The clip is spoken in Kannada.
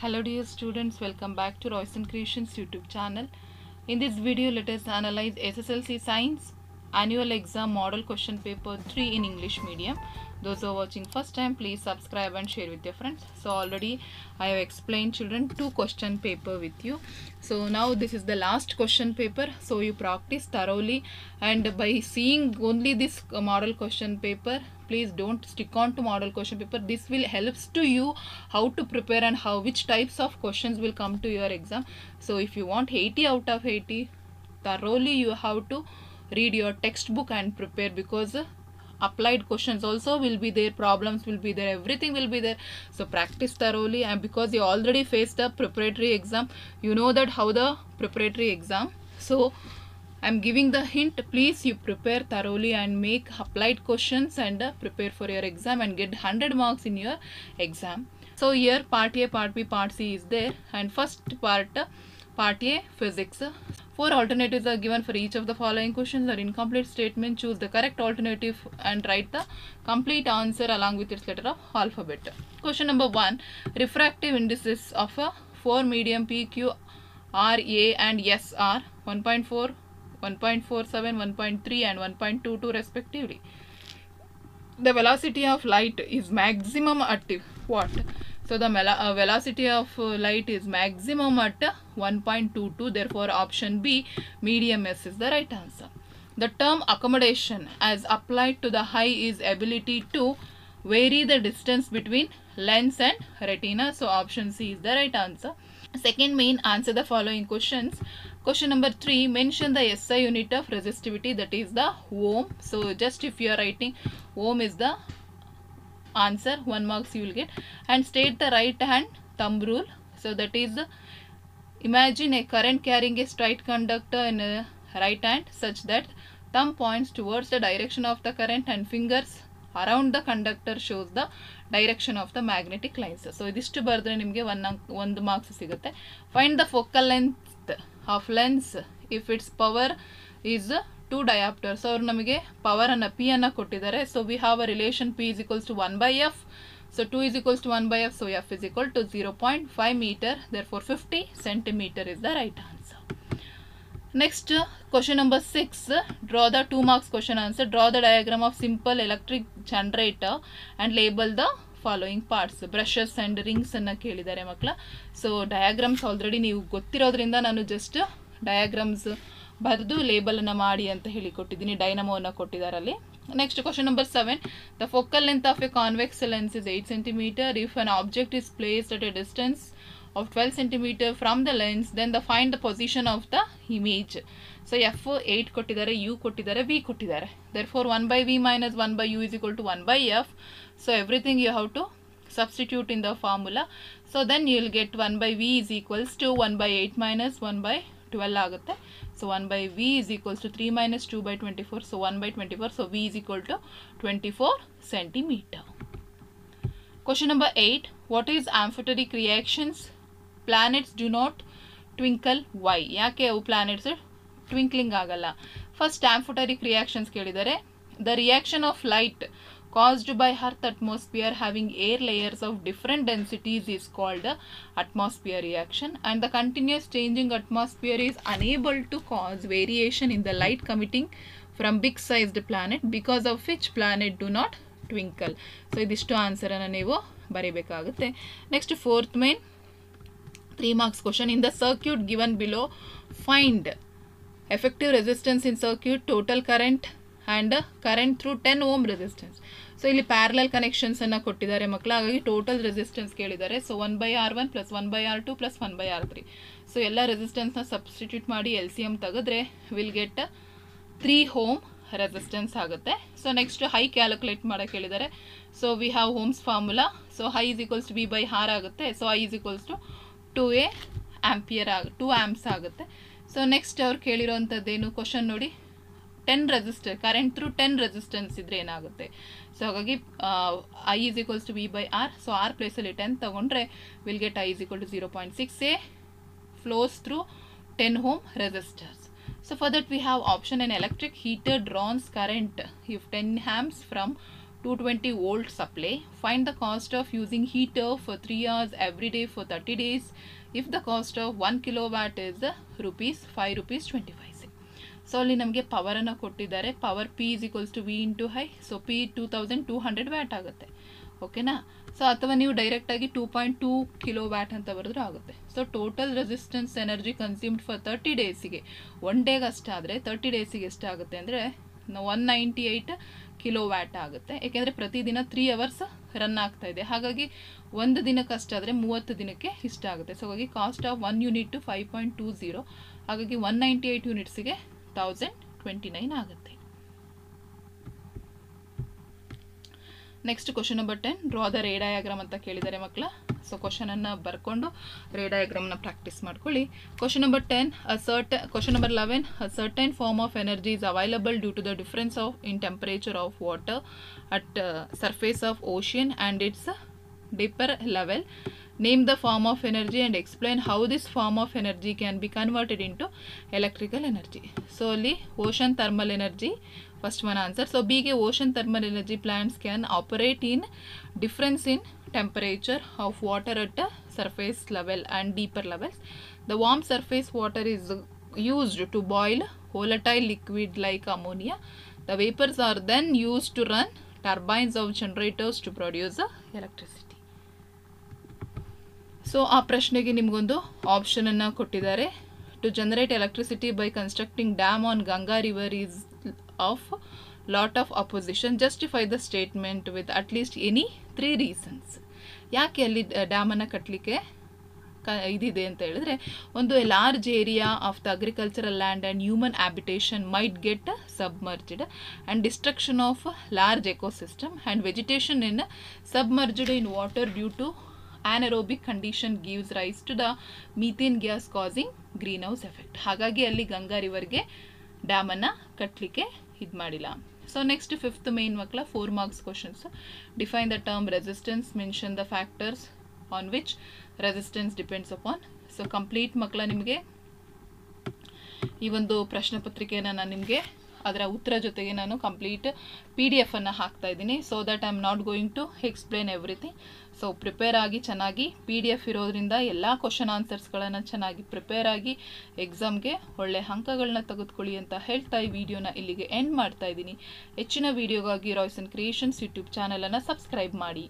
Hello dear students, welcome back to Royson Creations YouTube channel. In this video, let us analyze SSLC Science Annual Exam Model Question Paper 3 in English Medium. Those who are watching first time, please subscribe and share with your friends. So already I have explained children two question paper with you. So now this is the last question paper. So you practice thoroughly and by seeing only this model question paper, please don't stick on to model question paper this will helps to you how to prepare and how which types of questions will come to your exam so if you want 80 out of 80 thoroughly you have to read your textbook and prepare because applied questions also will be there problems will be there everything will be there so practice thoroughly and because you already faced the preparatory exam you know that how the preparatory exam so I'm giving the hint. Please you prepare thoroughly and make applied questions and uh, prepare for your exam and get 100 marks in your exam. So here part A, part B, part C is there and first part uh, part A physics. Four alternatives are given for each of the following questions or incomplete statement. Choose the correct alternative and write the complete answer along with its letter of alphabet. Question number one refractive indices of a four medium P, Q, R, A and S are 1.4 1.47, 1.3 and 1.22 respectively. The velocity of light is maximum at what? So the uh, velocity of uh, light is maximum at 1.22. Therefore option B medium S is the right answer. The term accommodation as applied to the eye is ability to vary the distance between lens and retina. So option C is the right answer. Second main answer the following questions. Question number 3 mention the SI unit of resistivity that is the ohm. So just if you are writing ohm is the answer one marks you will get and state the right hand thumb rule. So that is imagine a current carrying a straight conductor in a right hand such that thumb points towards the direction of the current and fingers around the conductor shows the direction of the magnetic lines so ಇದಿಷ್ಟು ಬರೆದ್ರೆ ನಿಮಗೆ ಒನ್ ಒಂದು ಮಾರ್ಕ್ಸ್ ಸಿಗುತ್ತೆ find the focal length of lens if its power is two diopters ಅವರು ನಮಗೆ ಪವರನ್ನು ಪಿ ಅನ್ನು ಕೊಟ್ಟಿದ್ದಾರೆ. So we have a relation P is equals to one by F so two is equals to one by F so F is equal to zero point five metre therefore fifty centimetre is the right answer question number 6. uh, Draw the 2 marks question answer. Draw the diagram of simple electric generator and label the following parts brushes and ರಿಂಗ್ಸನ್ನು ಕೇಳಿದ್ದಾರೆ ಮಕ್ಕಳ. ಸೊ ಡಯಾಗ್ರಾಮ್ಸ್ ಆಲ್ರೆಡಿ ನೀವು ಗೊತ್ತಿರೋದ್ರಿಂದ ನಾನು ಜಸ್ಟ್ ಡಯಾಗ್ರಾಮ್ಸ್ ಬರೆದು ಲೇಬಲ್ ಮಾಡಿ ಅಂತ ಹೇಳಿ ಕೊಟ್ಟಿದ್ದೀನಿ ಡೈನಮೋ ಅನ್ನ ಕೊಟ್ಟಿದ್ದಾರೆ ಅಲ್ಲಿ next question number seven the focal length of a convex lens is eight centimetre if an object is place at a distance of twelve centimetre from the lens then the find the position of the image so F eight ಕೊಟ್ಟಿದ್ದಾರೆ ಯು ಕೊಟ್ಟಿದ್ದಾರೆ ವಿ ಕೊಟ್ಟಿದ್ದಾರೆ. Therefore one by V minus one by U is equal to one by F so everything you have to substitute in the formula so then you will get one by V is equals to one by eight minus one by twelve ಆಗುತ್ತೆ. So 1 by v is equals to 3 minus 2 by 24 so 1 by 24 so v is equal to 24 centimeter question number 8 what is amphoteric reactions Planets do not twinkle why ಯಾಕೆ ಅವು planets twinkling agala first amphoteric reactions ಕೇಳಿದ್ದಾರೆ the reaction of light caused by earth atmosphere having air layers of different densities is called atmosphere reaction and the continuous changing atmosphere is unable to cause variation in the light coming from big sized planet because of which planet do not twinkle so ಇದಿಷ್ಟು ಆನ್ಸರನ್ನು ನೀವು ಬರೀಬೇಕಾಗುತ್ತೆ next fourth main three marks question in the circuit given below find effective resistance in circuit total current and current through ten ohm resistance So ಇಲ್ಲಿ ಪ್ಯಾರಲಲ್ ಕನೆಕ್ಷನ್ಸನ್ನು ಕೊಟ್ಟಿದ್ದಾರೆ ಮಕ್ಕಳು ಹಾಗಾಗಿ ಟೋಟಲ್ ರೆಸಿಸ್ಟೆನ್ಸ್ ಕೇಳಿದ್ದಾರೆ. So one by R one plus one by R two plus one by R three so ಎಲ್ಲ ರೆಸಿಸ್ಟೆನ್ಸ್ನ ಸಬ್ಸ್ಟಿಟ್ಯೂಟ್ ಮಾಡಿ ಎಲ್ ಸಿ ಎಂ ತೆಗೆದ್ರೆ will get three ohm resistance ಆಗುತ್ತೆ. ಸೊ ನೆಕ್ಸ್ಟ್ ಹೈ ಕ್ಯಾಲ್ಕುಲೇಟ್ ಮಾಡೋಕ್ಕೆ ಹೇಳಿದ್ದಾರೆ. So we have Ohm's formula so I is equals to V by R ಆಗುತ್ತೆ. So I is equals to two A ampere ಆಗ ಟು ಆ್ಯಂಪ್ಸ್ ಆಗುತ್ತೆ. ಸೊ ನೆಕ್ಸ್ಟ್ ಅವ್ರು ಕೇಳಿರೋವಂಥದ್ದೇನು ಕ್ವಶನ್ ನೋಡಿ. Ten resistor current through ten resistance ಇದ್ರೆ ಏನಾಗುತ್ತೆ ಸೊ ಹಾಗಾಗಿ I is equals to B by R so R ಪ್ಲೇಸಲ್ಲಿ ಟೆನ್ ತೊಗೊಂಡ್ರೆ will get I is equal to zero point six A flows through ten ohm resistors So for that we have option an electric heater draws current if 10 amps from 220 volt supply. Find the cost of using heater for 3 hours every day for 30 days if the cost of 1 kilowatt is uh, rupees 5 rupees 25 cents. so ಅಲ್ಲಿ ನಮಗೆ ಪವರನ್ನು ಕೊಟ್ಟಿದ್ದಾರೆ. Power P is equals to V into I so P two thousand two hundred watt ಆಗುತ್ತೆ. ಓಕೆನಾ ಸೊ ಅಥವಾ ನೀವು ಡೈರೆಕ್ಟಾಗಿ two point two kilo watt ಅಂತ ಬರೆದ್ರೂ ಆಗುತ್ತೆ. So total resistance energy consumed for thirty ಡೇಸಿಗೆ one ಡೇಗೆ ಅಷ್ಟಾದರೆ ತರ್ಟಿ ಡೇಸಿಗೆ ಎಷ್ಟಾಗುತ್ತೆ ಅಂದರೆ one ninety eight kilo watt ಆಗುತ್ತೆ. ಏಕೆಂದರೆ ಪ್ರತಿದಿನ ತ್ರೀ ಅವರ್ಸ್ ರನ್ ಆಗ್ತಾ ಇದೆ. ಹಾಗಾಗಿ ಒಂದು ದಿನಕ್ಕೆ ಅಷ್ಟಾದರೆ ಮೂವತ್ತು ದಿನಕ್ಕೆ ಇಷ್ಟ ಆಗುತ್ತೆ. ಸೊ ಹಾಗಾಗಿ cost of one unit to five point two zero ಹಾಗಾಗಿ ಒನ್ ನೈಂಟಿ ಏಯ್ಟ್ ಯೂನಿಟ್ಸಿಗೆ ತೌಸಂಡ್ ಟ್ವೆಂಟಿ ನೈನ್ ಆಗುತ್ತೆ. Next question number ten draw the ray diagram ಅಂತ ಕೇಳಿದ್ದಾರೆ ಮಕ್ಕಳ. ಸೊ ಕ್ವಶನನ್ನು ಬರ್ಕೊಂಡು ರೇ ಡಯಾಗ್ರಾಮ್ನ ಪ್ರಾಕ್ಟೀಸ್ ಮಾಡ್ಕೊಳ್ಳಿ. Question number ten a cert question number eleven a certain form of energy is available due to the difference of in temperature of water at surface of ocean and its deeper level. Name the form of energy and explain how this form of energy can be converted into electrical energy. So, only ocean thermal energy, first one answer. So, B ocean thermal energy plants can operate in difference in temperature of water at the surface level and deeper levels. The warm surface water is used to boil volatile liquid like ammonia. The vapors are then used to run turbines of generators to produce electricity. So ಆ ಪ್ರಶ್ನೆಗೆ ನಿಮಗೊಂದು ಆಪ್ಷನನ್ನು ಕೊಟ್ಟಿದ್ದಾರೆ. To generate electricity by constructing dam on Ganga river is of lot of opposition justify the statement with at least any three reasons ಯಾಕೆ ಅಲ್ಲಿ ಡ್ಯಾಮನ್ನು ಕಟ್ಟಲಿಕ್ಕೆ ಕ, ಇದಿದೆ ಅಂತ ಹೇಳಿದ್ರೆ, ಒಂದು large area of the agricultural land and human habitation might get submerged and destruction of large ecosystem and vegetation in submerged in water due to anaerobic gives rise to the methane gas causing greenhouse effect ಹಾಗಾಗಿ ಅಲ್ಲಿ ಗಂಗಾ ರಿವರ್ಗೆ ಡ್ಯಾಮನ್ನು ಕಟ್ಟಲಿಕ್ಕೆ ಇದು ಮಾಡಿಲ್ಲ. ಸೊ ನೆಕ್ಸ್ಟ್ ಫಿಫ್ತ್ ಮೇನ್ ಮಕ್ಕಳ four marks questions define the term resistance mention the factors on which resistance depends upon so complete ಮಕ್ಕಳ ನಿಮಗೆ ಈ ಒಂದು ಪ್ರಶ್ನೆ ಪತ್ರಿಕೆಯನ್ನು ನಾನು ನಿಮಗೆ ಅದರ ಉತ್ತರ ಜೊತೆಗೆ ನಾನು ಕಂಪ್ಲೀಟ್ ಪಿ ಡಿ ಎಫನ್ನು ಹಾಕ್ತಾ ಇದ್ದೀನಿ. So that I am not going to explain everything so prepare ಆಗಿ, ಚೆನ್ನಾಗಿ ಪಿ ಡಿ ಎಫ್ ಇರೋದ್ರಿಂದ ಎಲ್ಲ ಕ್ವಶನ್ ಆನ್ಸರ್ಸ್ಗಳನ್ನು ಚೆನ್ನಾಗಿ ಪ್ರಿಪೇರ್ ಆಗಿ ಎಕ್ಸಾಮ್ಗೆ ಒಳ್ಳೆ ಅಂಕಗಳನ್ನ ತೆಗೆದುಕೊಳ್ಳಿ ಅಂತ ಹೇಳ್ತಾ ಈ ವಿಡಿಯೋನ ಇಲ್ಲಿಗೆ ಎಂಡ್ ಮಾಡ್ತಾ ಇದ್ದೀನಿ. ಹೆಚ್ಚಿನ ವಿಡಿಯೋಗಾಗಿ ರಾಯ್ಸನ್ ಕ್ರಿಯೇಷನ್ಸ್ ಯೂಟ್ಯೂಬ್ ಚಾನಲನ್ನು ಸಬ್ಸ್ಕ್ರೈಬ್ ಮಾಡಿ.